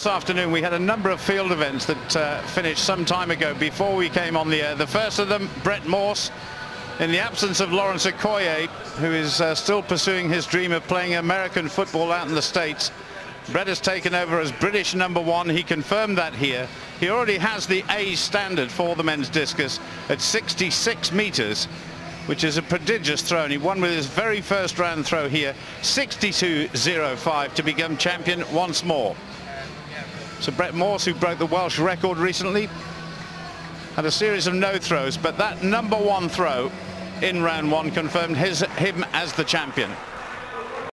This afternoon we had a number of field events that uh, finished some time ago before we came on the air. The first of them, Brett Morse, in the absence of Lawrence Okoye, who is uh, still pursuing his dream of playing American football out in the States. Brett has taken over as British number one. He confirmed that here. He already has the A standard for the men's discus at 66 metres which is a prodigious throw and he won with his very first round throw here 62.05 to become champion once more so Brett Morse, who broke the Welsh record recently, had a series of no throws, but that number one throw in round one confirmed his, him as the champion.